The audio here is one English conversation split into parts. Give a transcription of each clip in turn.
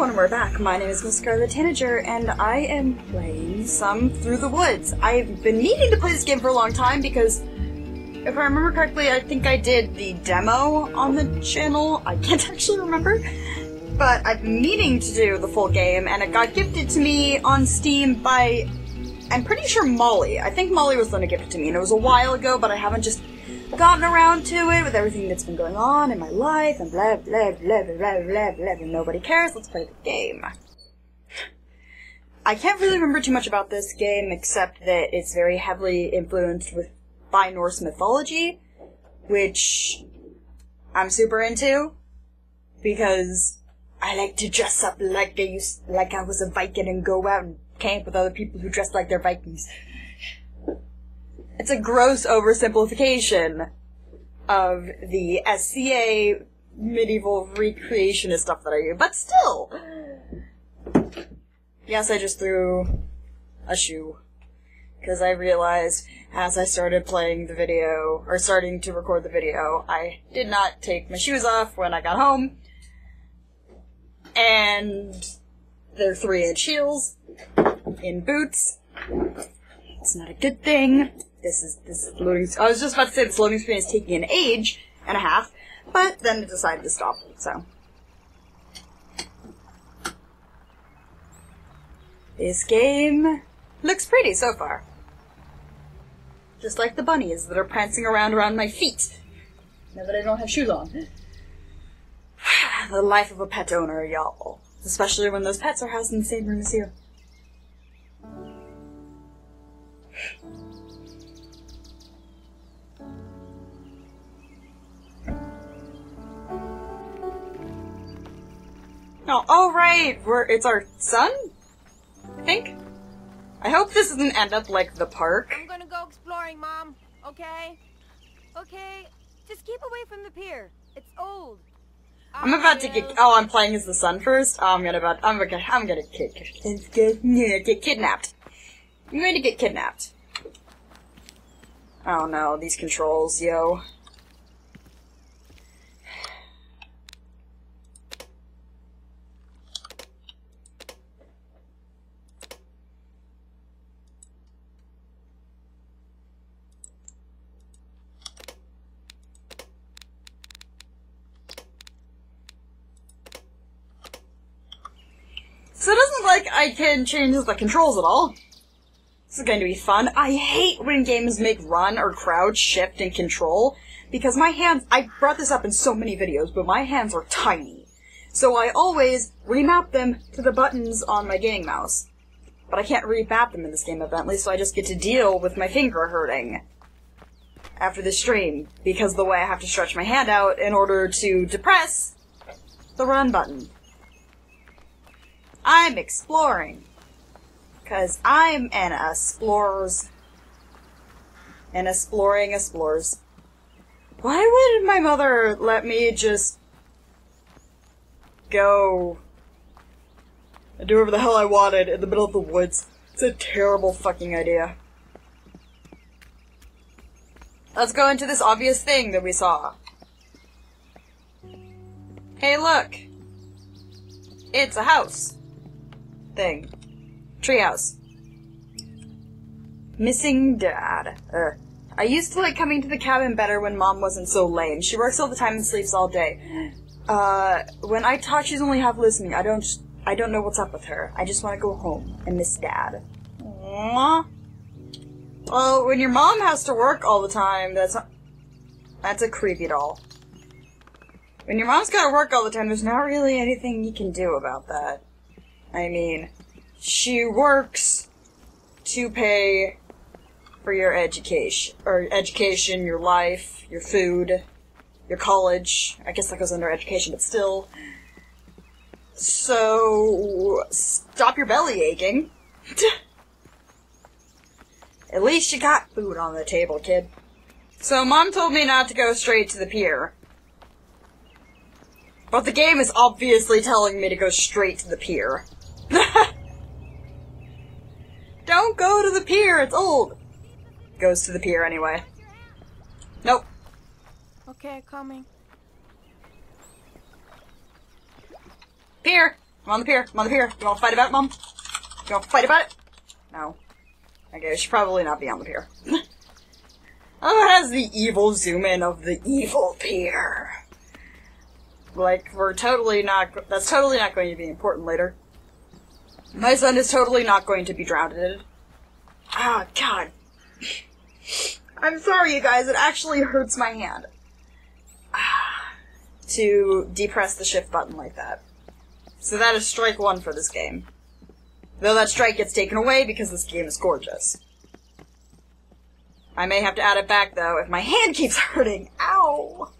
everyone, we're back. My name is Miss Scarlet Tanager, and I am playing some Through the Woods. I've been needing to play this game for a long time because, if I remember correctly, I think I did the demo on the channel. I can't actually remember. But I've been meaning to do the full game, and it got gifted to me on Steam by, I'm pretty sure Molly. I think Molly was going to gift it to me, and it was a while ago, but I haven't just gotten around to it with everything that's been going on in my life and blah blah blah blah blah blah blah and nobody cares, let's play the game. I can't really remember too much about this game except that it's very heavily influenced with by Norse mythology, which I'm super into because I like to dress up like I used like I was a Viking and go out and camp with other people who dress like they're Vikings. It's a gross oversimplification of the SCA medieval recreationist stuff that I do, but still. Yes, I just threw a shoe. Because I realized as I started playing the video, or starting to record the video, I did not take my shoes off when I got home. And they're three inch heels in boots. It's not a good thing this is this is loading. I was just about to say this loading screen is taking an age and a half, but then it decided to stop. So this game looks pretty so far, just like the bunnies that are prancing around around my feet. Now that I don't have shoes on. the life of a pet owner, y'all. Especially when those pets are housed in the same room as you. No, oh right, we're it's our son. I think. I hope this doesn't end up like the park. I'm gonna go exploring, Mom. Okay? Okay, just keep away from the pier. It's old. I'm about to get. Oh, I'm playing as the son first. Oh, I'm gonna about. I'm gonna. I'm gonna get, get, get, get kidnapped. I'm going to get kidnapped. Oh no, these controls, yo. So it doesn't look like I can change the controls at all. This is going to be fun. I hate when games make run or crouch, shift, and control, because my hands, I brought this up in so many videos, but my hands are tiny. So I always remap them to the buttons on my gaming mouse. But I can't remap them in this game evidently, so I just get to deal with my finger hurting after the stream, because the way I have to stretch my hand out in order to depress the run button. I'm exploring. Cause I'm an explorers. An exploring explorers. Why would my mother let me just go and do whatever the hell I wanted in the middle of the woods? It's a terrible fucking idea. Let's go into this obvious thing that we saw. Hey look! It's a house thing. Treehouse. Missing dad. Uh, I used to like coming to the cabin better when mom wasn't so lame. She works all the time and sleeps all day. Uh, when I talk, she's only half listening. I don't, I don't know what's up with her. I just want to go home and miss dad. Aww. Well, when your mom has to work all the time, that's, that's a creepy doll. When your mom's gotta work all the time, there's not really anything you can do about that. I mean, she works to pay for your education, or education, your life, your food, your college. I guess that goes under education, but still. So, stop your belly aching. At least you got food on the table, kid. So, mom told me not to go straight to the pier. But the game is obviously telling me to go straight to the pier. Don't go to the pier, it's old. Goes to the pier anyway. Nope. Okay, coming. Pier! I'm on the pier. I'm on the pier. You want to fight about it, Mom? You want to fight about it? No. Okay, we should probably not be on the pier. oh, it has the evil zoom in of the evil pier. Like, we're totally not. That's totally not going to be important later. My son is totally not going to be drowned. Ah, God. I'm sorry, you guys. It actually hurts my hand to depress the shift button like that. So that is strike one for this game. Though that strike gets taken away because this game is gorgeous. I may have to add it back though if my hand keeps hurting. Ow!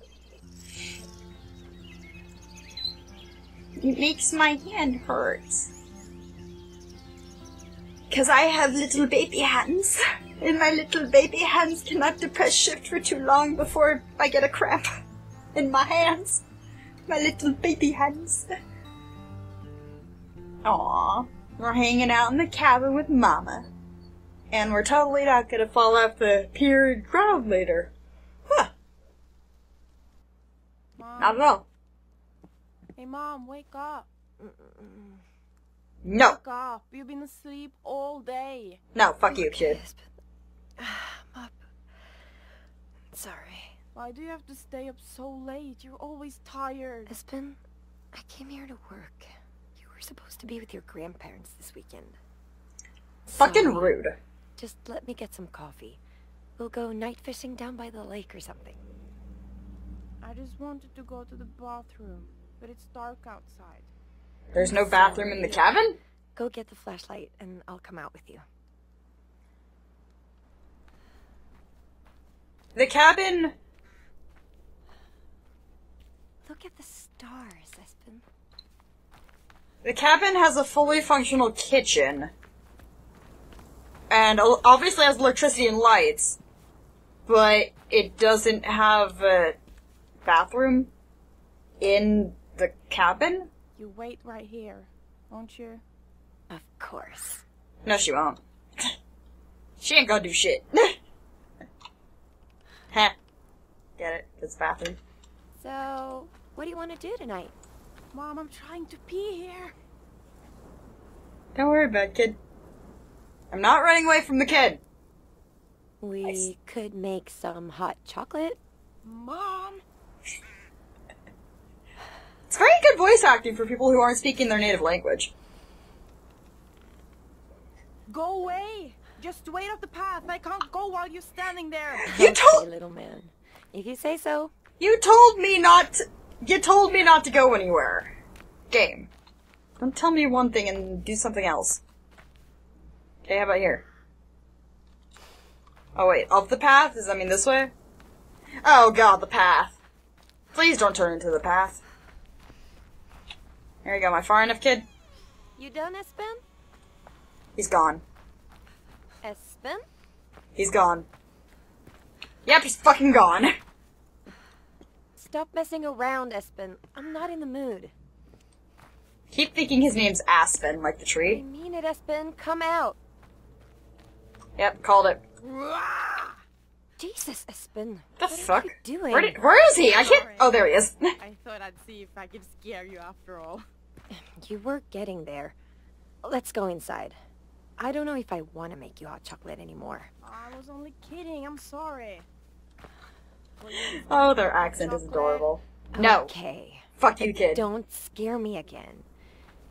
It makes my hand hurt. Cause I have little baby hands. And my little baby hands cannot depress shift for too long before I get a cramp in my hands. My little baby hands. Aww. We're hanging out in the cabin with Mama. And we're totally not gonna fall off the pier and drown later. Huh. Mom. Not at all. Hey, Mom, wake up. No. Wake up. You've been asleep all day. No, fuck you, kid. I'm up. Sorry. Why do you have to stay up so late? You're always tired. Espen, I came here to work. You were supposed to be with your grandparents this weekend. Fucking Sorry. rude. Just let me get some coffee. We'll go night fishing down by the lake or something. I just wanted to go to the bathroom, but it's dark outside. There's no bathroom in the cabin? Go get the flashlight and I'll come out with you. The cabin. Look at the stars, Espen. The cabin has a fully functional kitchen. And obviously has electricity and lights. But it doesn't have a bathroom in the cabin? You wait right here, won't you? Of course. No, she won't. she ain't gonna do shit. Heh. Get it? It's bathroom. So, what do you want to do tonight? Mom, I'm trying to pee here. Don't worry about it, kid. I'm not running away from the kid. We could make some hot chocolate. Mom! It's very good voice acting for people who aren't speaking their native language. Go away! Just wait off the path. I can't go while you're standing there. You Okay, told little man. If you say so. you told me not to, you told me not to go anywhere. Game. Don't tell me one thing and do something else. Okay, how about here? Oh wait, up the path? Does that mean this way? Oh god, the path. Please don't turn into the path. There you go, my far enough kid. You done, Espen? He's gone. Espen? He's gone. Yep, he's fucking gone. Stop messing around, Espen. I'm not in the mood. Keep thinking his name's Aspen, like the tree. I tree. mean it, Espen. Come out. Yep, called it. Jesus, Espen. The what fuck? are you doing? Where, did, where is he? I can't. Oh, there he is. I thought I'd see if I could scare you after all. You were getting there. Let's go inside. I don't know if I want to make you hot chocolate anymore. I was only kidding. I'm sorry. Oh, their accent is adorable. No, Okay. fuck you, kid. Don't scare me again.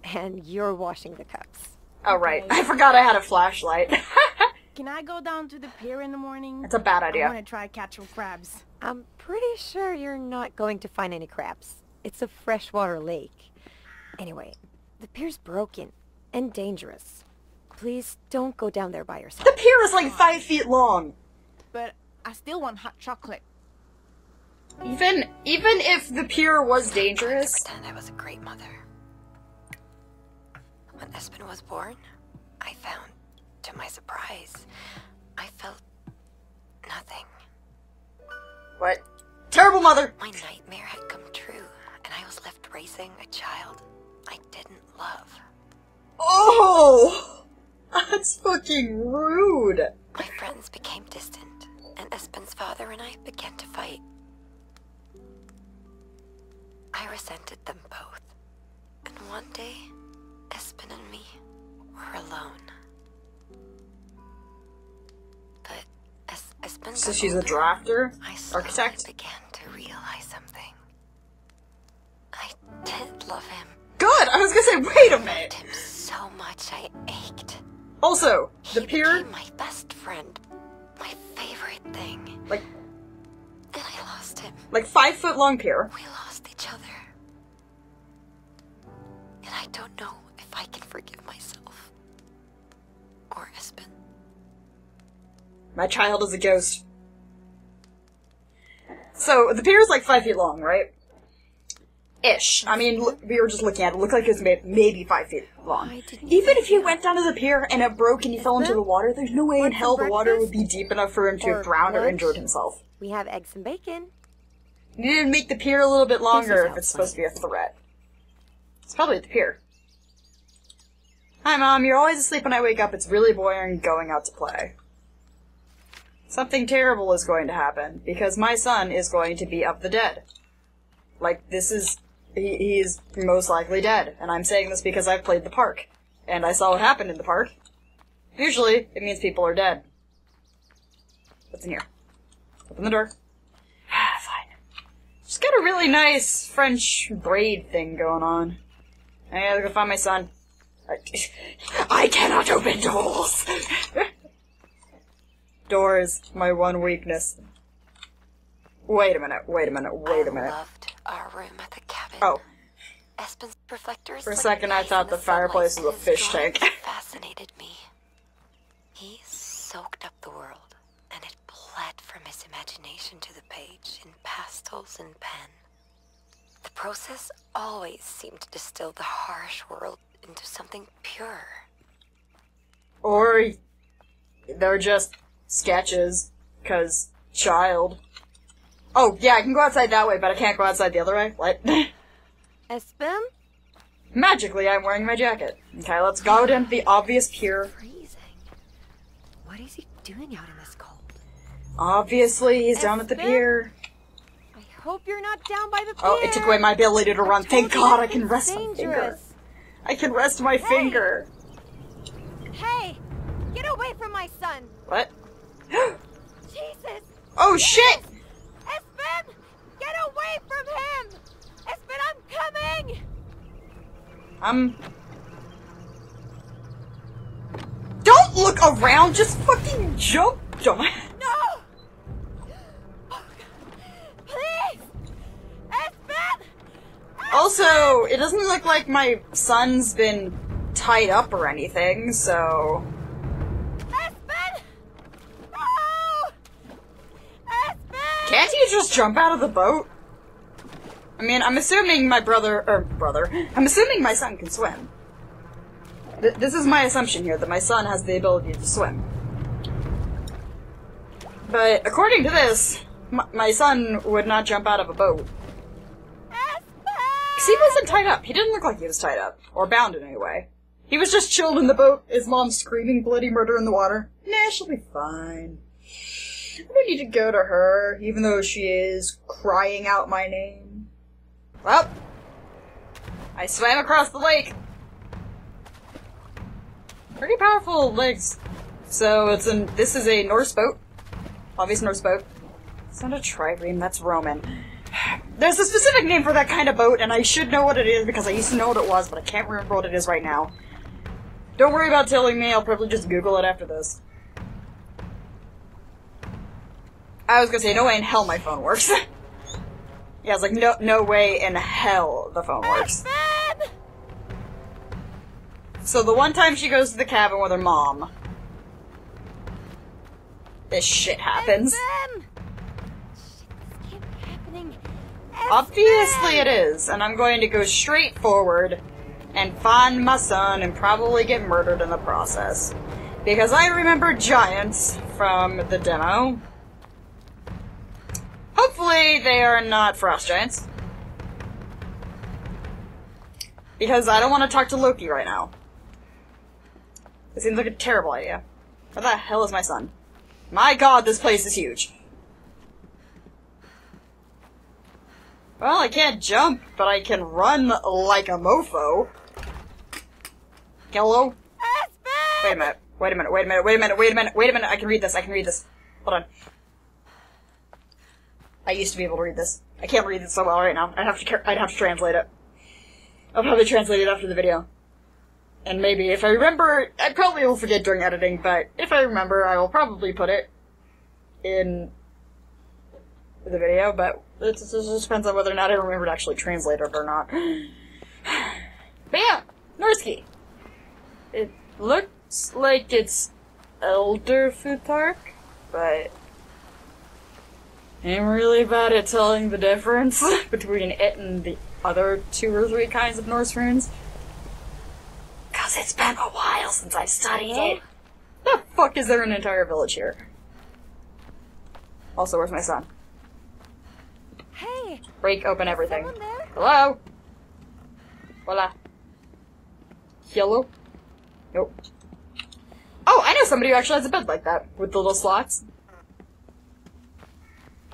And you're washing the cups. Oh right, Okay. I forgot I had a flashlight. Can I go down to the pier in the morning? It's a bad idea. I want to try catch some crabs. I'm pretty sure you're not going to find any crabs. It's a freshwater lake. Anyway, the pier's broken and dangerous. Please don't go down there by yourself. The pier is like five feet long. But I still want hot chocolate. Even even if the pier was dangerous, Pretend I was a great mother. When Espen was born, I found, to my surprise, I felt nothing. what? Terrible mother. My nightmare had come true, and I was left raising a child I didn't love. Oh, that's fucking rude. My friends became distant, and Espen's father and I began to fight. I resented them both. And one day, we're alone. But as been So she's a drafter? I architect? began to realize something. I did love him. Good! I was gonna say, wait a minute! him so much I ached. Also, the he pier, my best friend, my favorite thing. like, Then I lost him. like five foot long pier. We lost each other. And I don't know if I can forgive myself. Or Espen. My child is a ghost. So, the pier is like five feet long, right? Ish. I mean, look, we were just looking at it. It looked like it was may- maybe five feet long. Even if you do went down to the pier and it broke and you fell into the water, there's no way in hell the water would be deep enough for him to have drowned or injured himself. We have eggs and bacon. You need to make the pier a little bit longer if it's supposed to be a threat. It's probably at the pier. Hi, Mom. You're always asleep when I wake up. It's really boring going out to play. Something terrible is going to happen because my son is going to be of the dead. Like, this is. He, is most likely dead. And I'm saying this because I've played the park. And I saw what happened in the park. Usually, it means people are dead. What's in here? Open the door. Ah, fine. She's got a really nice French braid thing going on. I gotta go find my son. I, I cannot open doors! doors, my one weakness. Wait a minute, wait a minute, wait a minute. Our room at the cabin. Oh, Espen's reflectors. For a second I thought in the fireplace was a fish tank. fascinated me. He soaked up the world, and it bled from his imagination to the page in pastels and pen. The process always seemed to distill the harsh world into something pure. or they're just sketches, cause child. Oh, yeah, I can go outside that way, but I can't go outside the other way. What? Espen? Magically, I'm wearing my jacket. Okay, let's go down to the obvious pier. Freezing. What is he doing out in this cold? Obviously, he's down at the pier. I hope you're not down by the pier. Oh, it took away my ability to run. Thank God I can rest my finger. dangerous. I can rest my finger. Hey, get away from my son. What? Jesus. Oh shit! Espen, get away from him. Espen, I'm coming. Um. Don't look around, just fucking jump, jump. No. Please. Espen. Also, it doesn't look like my son's been tied up or anything, so. Espen. No. Espen. Can't you just jump out of the boat? I mean, I'm assuming my brother, or brother, I'm assuming my son can swim. Th- this is my assumption here, that my son has the ability to swim. But according to this, my, my son would not jump out of a boat. Because he wasn't tied up. He didn't look like he was tied up. Or bound in any way. He was just chilled in the boat, his mom screaming bloody murder in the water. Nah, she'll be fine. I don't need to go to her, even though she is crying out my name. Well, I swam across the lake. Pretty powerful legs. So it's an this is a Norse boat. Obvious Norse boat. It's not a trireme, that's Roman. There's a specific name for that kind of boat, and I should know what it is because I used to know what it was, but I can't remember what it is right now. Don't worry about telling me, I'll probably just Google it after this. I was gonna say, no way in hell my phone works. yeah, it's like, no, no way in hell the phone works. So the one time she goes to the cabin with her mom, this shit happens. Obviously it is, and I'm going to go straight forward and find my son and probably get murdered in the process. Because I remember giants from the demo. Hopefully they are not frost giants. Because I don't want to talk to Loki right now. It seems like a terrible idea. Where the hell is my son? My god, this place is huge. Well, I can't jump, but I can run like a mofo. Hello? Wait a minute. Wait a minute. Wait a minute. Wait a minute. Wait a minute. Wait a minute. I can read this. I can read this. Hold on. I used to be able to read this. I can't read it so well right now. I'd have to. I'd have to translate it. I'll probably translate it after the video. And maybe if I remember, I probably will forget during editing. But if I remember, I will probably put it in the video. But it just depends on whether or not I remember to actually translate it or not. But yeah, Norsky. It looks like it's Elder Futhark, but I'm really bad at telling the difference between it and the other two or three kinds of Norse runes. Cause it's been a while since I've studied it. Oh. The fuck is there an entire village here? Also, where's my son? Hey, Break open everything. Hello? Hola. Hello? Nope. Oh, I know somebody who actually has a bed like that, with the little slots.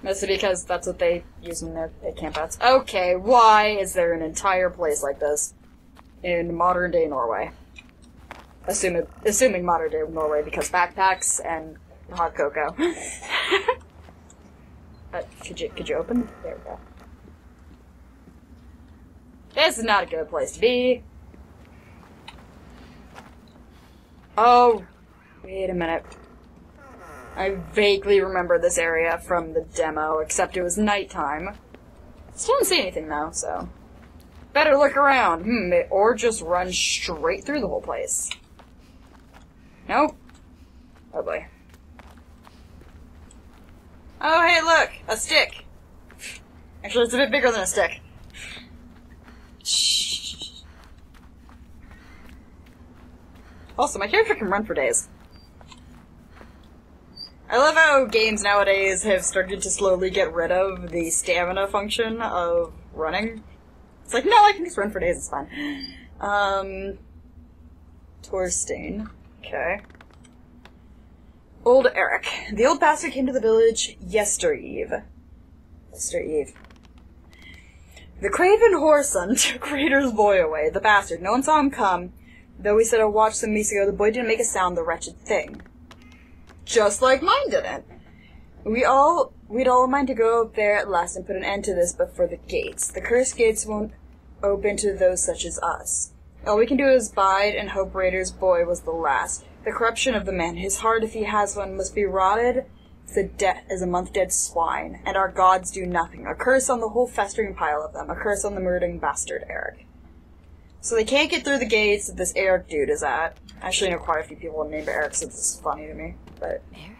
Mostly because that's what they use in their, their campouts. Okay, why is there an entire place like this in modern day Norway? Assuming, assuming modern day Norway, because backpacks and hot cocoa. uh, could you, could you open? There we go. This is not a good place to be. Oh, wait a minute. I vaguely remember this area from the demo, except it was nighttime. Still didn't see anything though, so. Better look around. Hmm, or just run straight through the whole place. Nope. Oh boy. Oh hey look! A stick! Actually, it's a bit bigger than a stick. Also, my character can run for days. I love how games nowadays have started to slowly get rid of the stamina function of running. It's like, no, I can just run for days, it's fine. Um, Torstein. Okay. Old Eric. The old bastard came to the village yestereve. Yestereve. The craven whoreson took Raider's boy away, the bastard. No one saw him come. Though we said I watched some weeks ago, the boy didn't make a sound, the wretched thing. Just like mine didn't. We all, we'd all mind to go up there at last and put an end to this, but for the gates. The cursed gates won't open to those such as us. All we can do is bide and hope Raider's boy was the last. The corruption of the man, his heart, if he has one, must be rotted as a, de- as a month dead swine, and our gods do nothing. A curse on the whole festering pile of them, a curse on the murdering bastard Eric. So they can't get through the gates that this Eric dude is at. I actually know quite a few people named Eric, so this is funny to me. But Eric?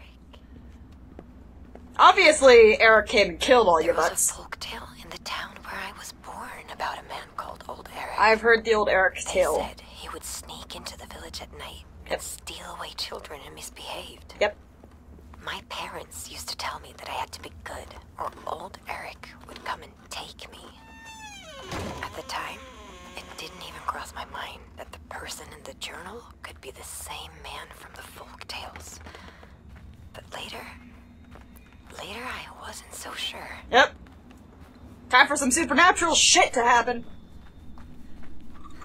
obviously, Eric came and killed all There your was a folk tale in the town where I was born about a man called Old Eric. I've heard the old Eric They tale. said he would sneak into the village at night Yep. and steal away children who misbehaved. Yep. My parents used to tell me that I had to be good, or old Eric would come and take me. At the time, it didn't even cross my mind that the person in the journal could be the same man from the folk tales. But later, later I wasn't so sure. Yep. Time for some supernatural shit to happen.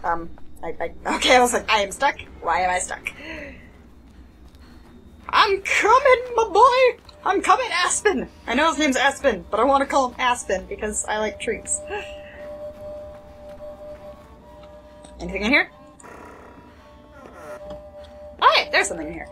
Um, I, I, okay, I was like, I am stuck. Why am I stuck? I'm coming, my boy! I'm coming, Aspen! I know his name's Aspen, but I want to call him Aspen because I like trees. Anything in here? Oh, there's something in here.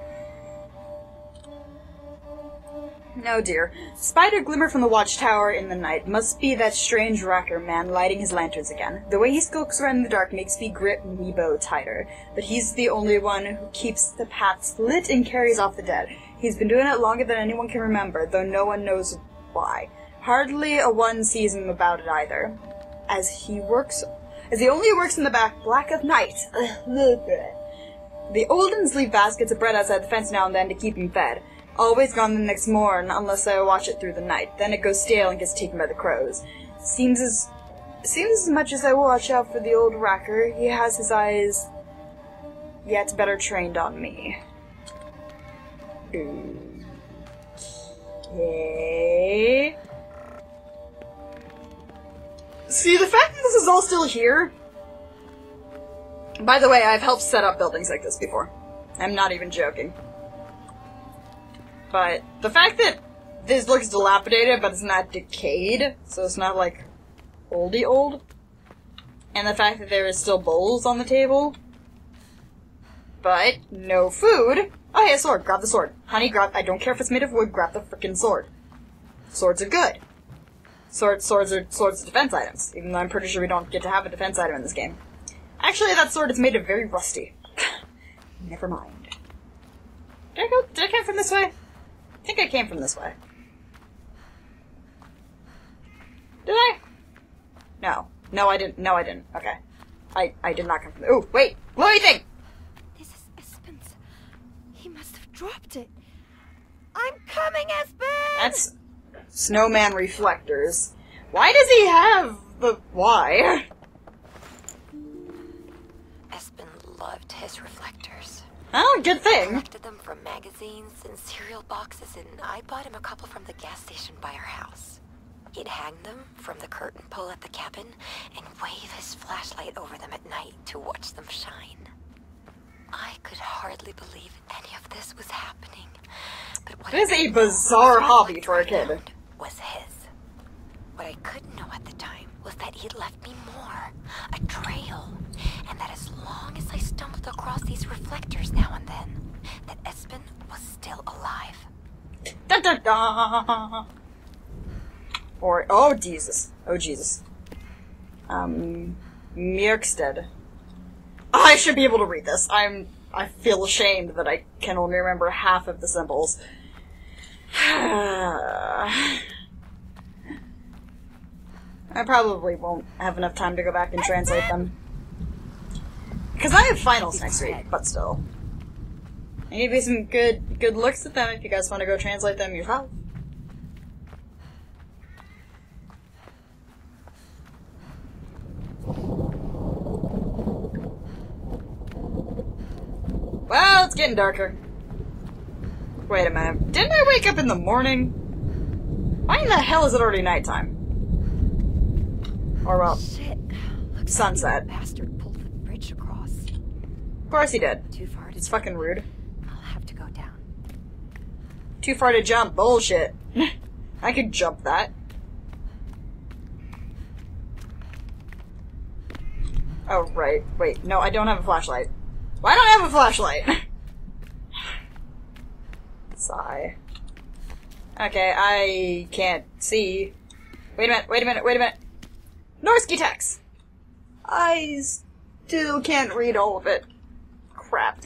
No, dear. Spider glimmer from the watchtower in the night. Must be that strange racker man lighting his lanterns again. The way he skulks around in the dark makes me grip me bow tighter. But he's the only one who keeps the paths lit and carries off the dead. He's been doing it longer than anyone can remember, though no one knows why. Hardly a one sees him about it either. As he works, as he only works in the back black of night. The Oldens leave baskets of bread outside the fence now and then to keep him fed. Always gone the next morn, unless I watch it through the night. Then it goes stale and gets taken by the crows. Seems as seems as much as I watch out for the old racker, he has his eyes yet better trained on me. Okay. See, the fact is all still here. By the way, I've helped set up buildings like this before. I'm not even joking. But the fact that this looks dilapidated, but it's not decayed, so it's not like oldie old, and the fact that there is still bowls on the table, but no food. Oh, hey, a sword. Grab the sword. Honey, grab. I don't care if it's made of wood. Grab the freaking sword. Swords are good. Swords, swords are swords are defense items. Even though I'm pretty sure we don't get to have a defense item in this game. Actually, that sword is made of very rusty. Never mind. Did I go? Did I come from this way? I think I came from this way. Did I? No. No, I didn't. No, I didn't. Okay. I, I did not come from. Ooh, wait! Glowy thing! This is Espen's. He must have dropped it. I'm coming, Espen! That's snowman reflectors. Why does he have the why? Espen loved his reflectors. Oh, good thing. Collected them from magazines and cereal boxes, and I bought him a couple from the gas station by our house. He'd hang them from the curtain pole at the cabin and wave his flashlight over them at night to watch them shine. I could hardly believe any of this was happening. But what It is I a bizarre hobby for a I kid. Was his. What I couldn't know at the time was that he'd left me more, a trail, and that as long as I stumbled across these reflectors now and then, that Espen was still alive. Da da da. Or oh Jesus, oh Jesus. Um, Mjörkstead. I should be able to read this. I'm. I feel ashamed that I can only remember half of the symbols. I probably won't have enough time to go back and translate them. Because I have finals next week, but still. I give you some good good looks at them if you guys want to go translate them yourself. Well, it's getting darker. Wait a minute. Didn't I wake up in the morning? Why in the hell is it already nighttime? Or well, Shit. Looks Sunset. Like bastard pulled the bridge across. of course he did. Too far to It's fucking rude. I'll have to go down. Too far to jump. Bullshit. I could jump that. Oh, right. Wait, no, I don't have a flashlight. Why don't I have a flashlight? Okay, I can't see. Wait a minute, wait a minute, wait a minute. Norsky text! I still can't read all of it. Crap.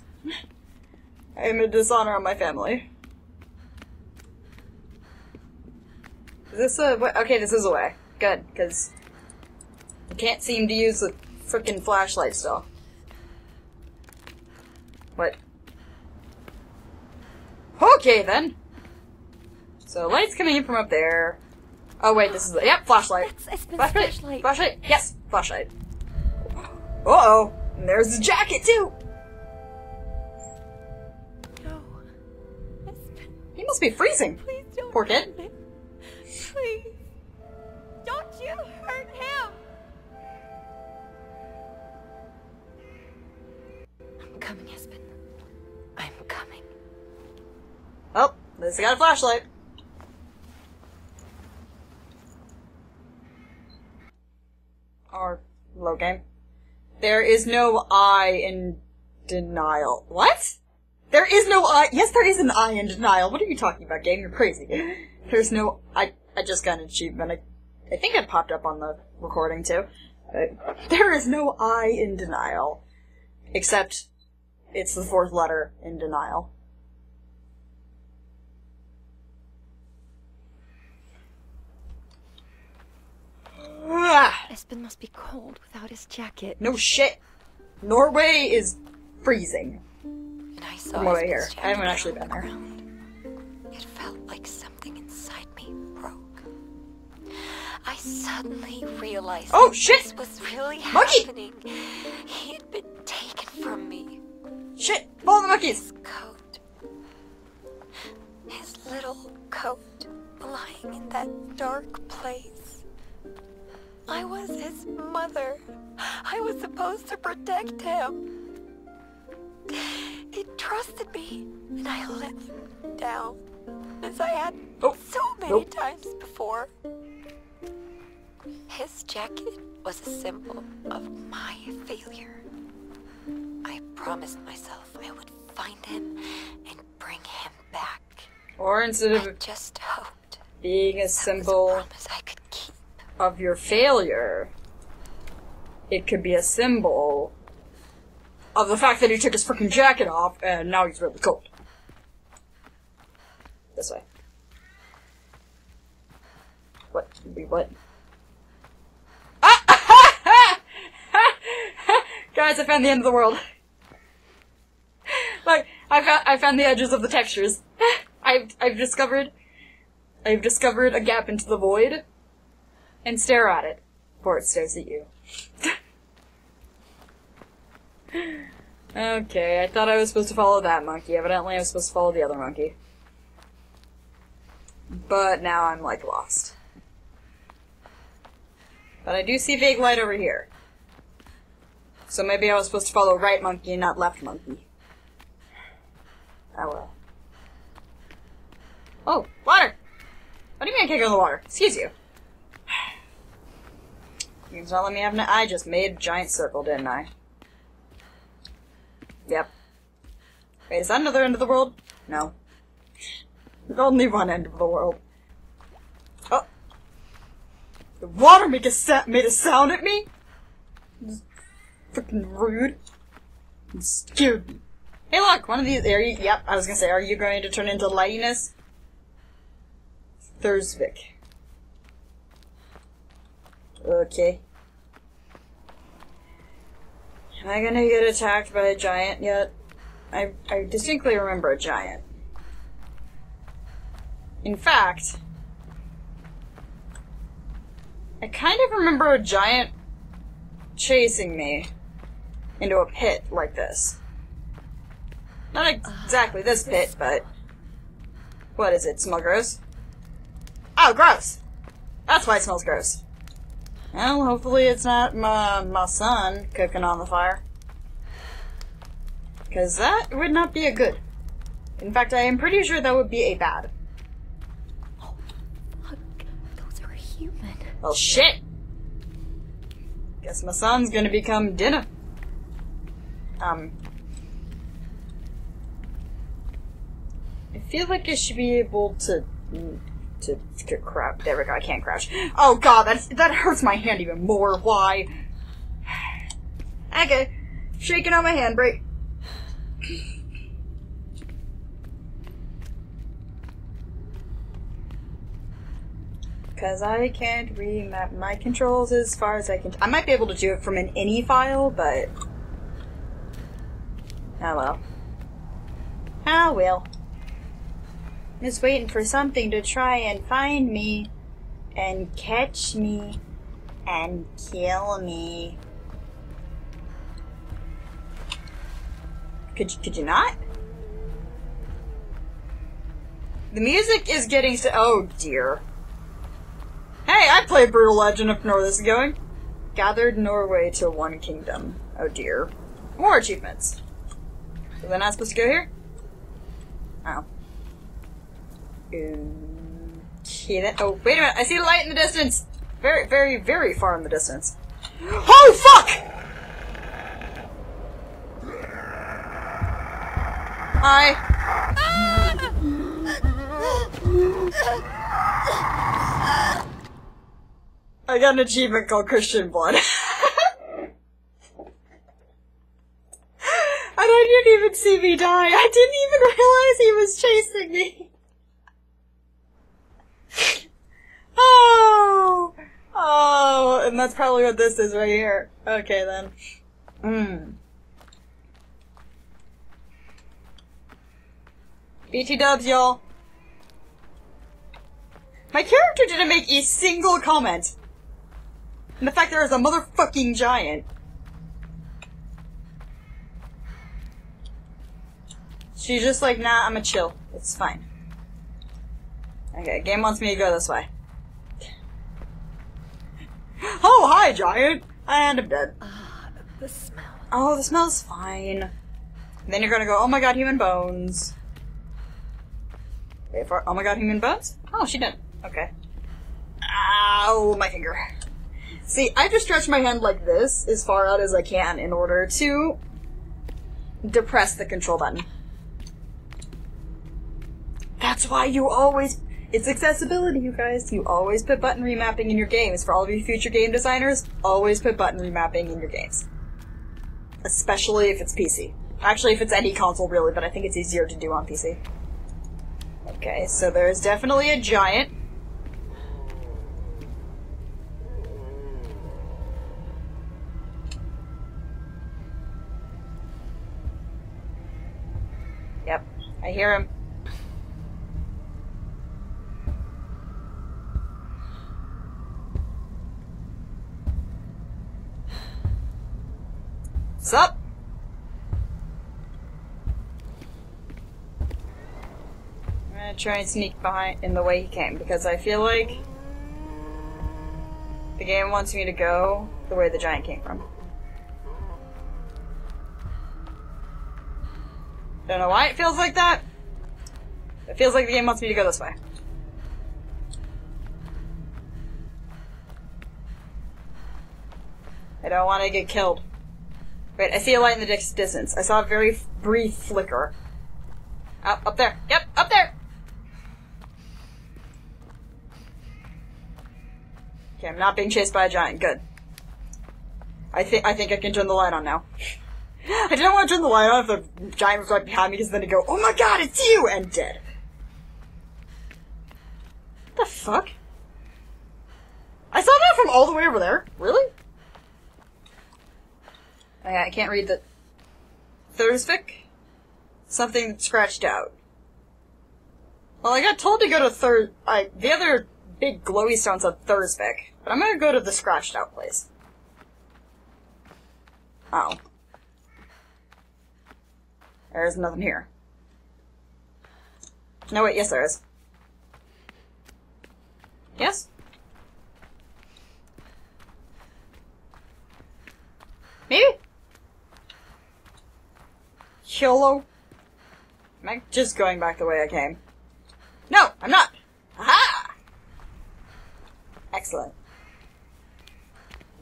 I'm a dishonor on my family. Is this a wa- okay? This is a way. Good, because I can't seem to use the freaking flashlight still. What? Okay then. So lights coming in from up there. Oh wait, this is the yep flashlight. Espen's Flashlight. flashlight. Flashlight. Yes, flashlight. Uh oh, and there's the jacket too. No. Espen, He must be freezing. please don't Poor kid. Please. Oh, this got a flashlight. Or low game. There is no I in denial. What? There is no I. Yes, there is an I in denial. What are you talking about, game? You're crazy. There's no. I. I just got an achievement. I, I think it popped up on the recording too. There is no I in denial, except it's the fourth letter in denial. Espen must be cold without his jacket. no shit. Norway is freezing. And I saw I'm over here. I haven't actually been there. It felt like something inside me broke. I suddenly realized Oh, shit! this was really Monkey! happening. He had been taken from me. Shit! Follow the monkeys! His coat. His little coat lying in that dark place. I was his mother. I was supposed to protect him. He trusted me, and I let him down, as I had Oh, so many nope. times before. His jacket was a symbol of my failure. I promised myself I would find him and bring him back. Or instead I of just hoped being a symbol a promise I could keep. Of your failure, it could be a symbol of the fact that he took his freaking jacket off and now he's really cold. This way. What? We what? Ah! Guys, I found the end of the world. Look, I found I found the edges of the textures. I've I've discovered I've discovered a gap into the void and stare at it, or it stares at you. okay, I thought I was supposed to follow that monkey. Evidently, I was supposed to follow the other monkey. But now I'm, like, lost. But I do see vague light over here. So maybe I was supposed to follow right monkey and not left monkey. Oh well. Oh, water! What do you mean I can't go in the water? Excuse you. You not let me have an- I just made a giant circle, didn't I? Yep. Wait, is that another end of the world? No. Only one end of the world. Oh! The water make a sa- made a sound at me? Freaking rude. Scared me. Hey look, one of these- are you- yep, I was gonna say, are you going to turn into lightiness? Thursvik. Okay. Am I gonna get attacked by a giant yet? I, I distinctly remember a giant. In fact, I kind of remember a giant chasing me into a pit like this. Not exactly this pit, but. What is it? Gross? Oh, gross! That's why it smells gross. Well, hopefully it's not my, my son cooking on the fire. Because that would not be a good. In fact, I am pretty sure that would be a bad. Look, those are human. Well, shit! Guess my son's gonna become dinner. Um. I feel like I should be able to. To, to crouch. There we go, I can't crouch. Oh god, that, that hurts my hand even more. Why? Okay, shaking on my handbrake. Because I can't remap my controls as far as I can. I might be able to do it from an ini file, but. Oh well. Oh well. Just waiting for something to try and find me, and catch me, and kill me. Could you, could you not? The music is getting so. Oh dear. Hey, I played Brutal Legend of where this is going. Gathered Norway to one kingdom. Oh dear. More achievements. So they're not supposed to go here? Oh. Okay, that- oh, wait a minute, I see a light in the distance! Very, very, very far in the distance. Oh, fuck! Hi. I got an achievement called Christian Blood. and I didn't even see me die. I didn't even realize he was chasing me. Oh! Oh, and that's probably what this is right here. Okay then. Mmm. BT dubs, y'all. My character didn't make a single comment. And the fact there is a motherfucking giant. She's just like, nah, I'm a chill. It's fine. Okay, game wants me to go this way. Oh, hi, giant! And I'm dead. The smell. Oh, the smell's fine. And then you're gonna go, oh my god, human bones. Wait for, oh my god, human bones? Oh, she did. Okay. Ow, my finger. See, I have to stretch my hand like this as far out as I can in order to depress the control button. That's why you always. It's accessibility, you guys. You always put button remapping in your games. For all of you future game designers, always put button remapping in your games. Especially if it's PC. Actually, if it's any console, really, but I think it's easier to do on PC. Okay, so there's definitely a giant. Yep, I hear him. Sup? I'm gonna try and sneak behind in the way he came because I feel like the game wants me to go the way the giant came from. Don't know why it feels like that. It feels like the game wants me to go this way. I don't want to get killed. Wait, I see a light in the distance. I saw a very brief flicker. Up, up there. Yep, up there. Okay, I'm not being chased by a giant. Good. I think I think I can turn the light on now. I didn't want to turn the light on if the giant was right behind me, because then it'd go, "Oh my god, it's you!" and dead. What the fuck? I saw that from all the way over there. Really? I, I can't read the. Thursvik? Something scratched out. Well, I got told to go to Thur. I the other big glowy stone said Thursvik, but I'm gonna go to the scratched out place. Oh. There's nothing here. No, wait, yes, there is. Yes? Maybe? YOLO? Am I just going back the way I came? No, I'm not! Aha! Excellent.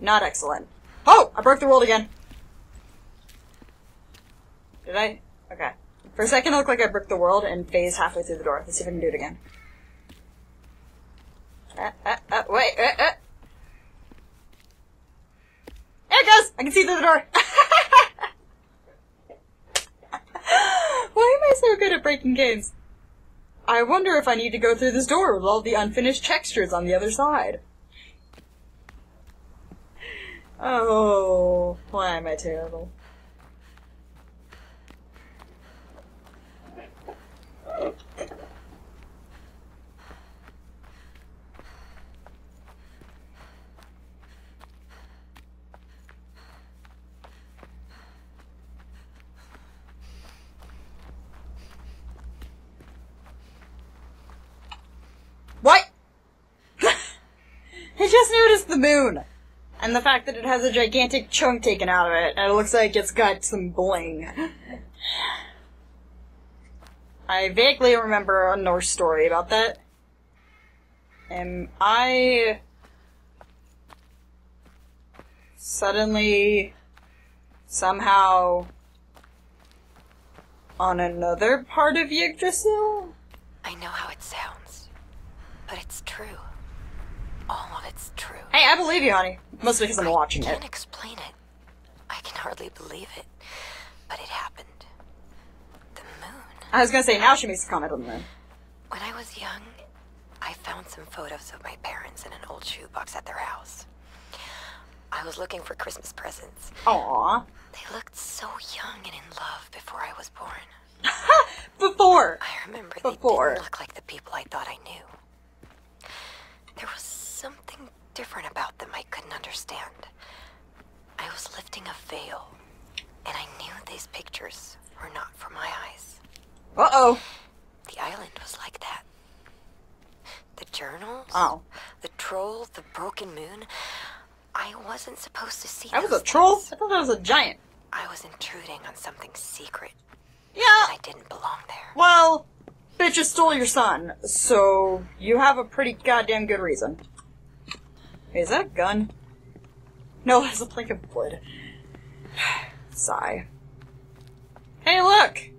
Not excellent. Oh! I broke the world again! Did I? Okay. For a second, it looked like I broke the world and phased halfway through the door. Let's see if I can do it again. Uh, uh, uh, wait, uh, uh. There it goes! I can see through the door! Why am I so good at breaking games? I wonder if I need to go through this door with all the unfinished textures on the other side. Oh, why am I terrible? What? I just noticed the moon. And the fact that it has a gigantic chunk taken out of it, and it looks like it's got some bling. I vaguely remember a Norse story about that. Am I suddenly somehow on another part of Yggdrasil? I know how it sounds, but it's true. All of it's true. Hey, I believe you, honey. Mostly because I'm watching it. I can't explain it. I can hardly believe it, but it happened. The moon. I was gonna say, now she makes a comment on the moon. When I was young, I found some photos of my parents in an old shoebox at their house. I was looking for Christmas presents. Aww. They looked so young and in love before I was born. Before. I remember they Before. didn't look like the people I thought I knew. There was something different about them I couldn't understand. I was lifting a veil, and I knew these pictures were not for my eyes. Uh oh. The island was like that. The journals, Oh. the troll, the broken moon. I wasn't supposed to see I was a troll? things. I thought that was a giant. I was intruding on something secret Yeah, I didn't belong there. well, bitches stole your son, so you have a pretty goddamn good reason. Is that a gun? No, it's a plank of wood. Sigh. Hey, look!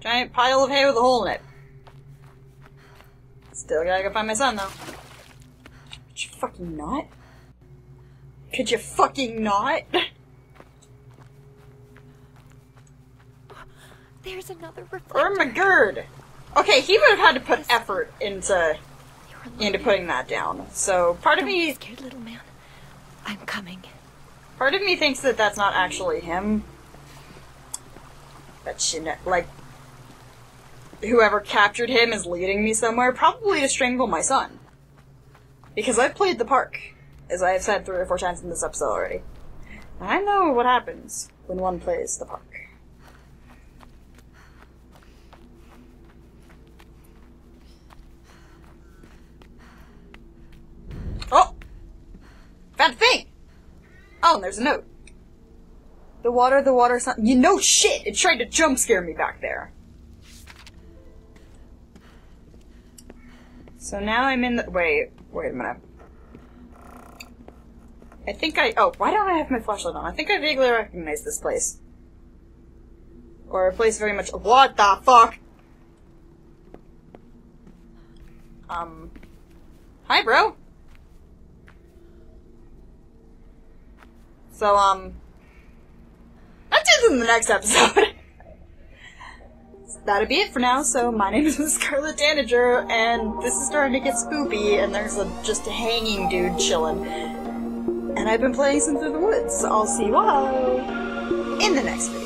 Giant pile of hay with a hole in it. Still gotta go find my son, though. Could you fucking not? Could you fucking not? There's another reflector. Ermagerd! Okay, he would have had to put effort into into putting that down. So part of Don't be me, scared, little man. I'm coming. part of me thinks that that's not actually him. That she, like, whoever captured him is leading me somewhere, probably to strangle my son. Because I've played the park, as I have said three or four times in this episode already. I know what happens when one plays the park. Oh! Found a thing! Oh, and there's a note. The water, the water, something. you know shit! It tried to jump scare me back there. So now I'm in the- wait, wait a minute. I think I- oh, why don't I have my flashlight on? I think I vaguely recognize this place. Or a place very much- what the fuck? Um, hi bro. So, um, that's it in the next episode. That'll be it for now. So, my name is Scarlet Tanager, and this is starting to get spoopy, and there's a just a hanging dude chilling. And I've been playing some Through the Woods. I'll see you all in the next video.